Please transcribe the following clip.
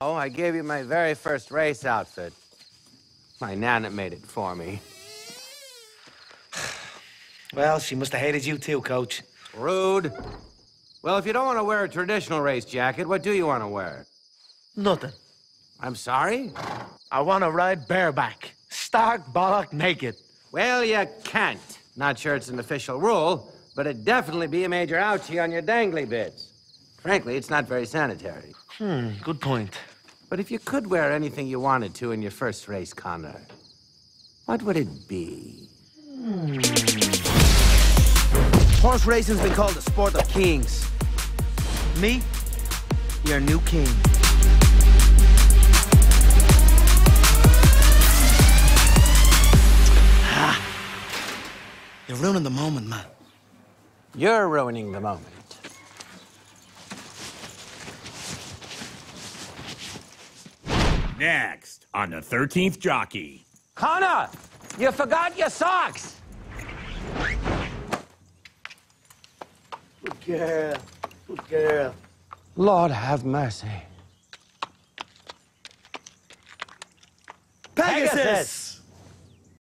Oh, I gave you my very first race outfit. My Nana made it for me. Well, she must have hated you too, Coach. Rude. Well, if you don't want to wear a traditional race jacket, what do you want to wear? Nothing. I'm sorry? I want to ride bareback. Stark bollock naked. Well, you can't. Not sure it's an official rule, but it'd definitely be a major ouchie on your dangly bits. Frankly, it's not very sanitary. Hmm, good point. But if you could wear anything you wanted to in your first race, Conor, what would it be? Horse racing's been called the sport of kings. Me, your new king. Ah. You're ruining the moment, man. You're ruining the moment. Next, on the 13th jockey. Conor! You forgot your socks! Good girl. Good girl. Lord have mercy. Pegasus!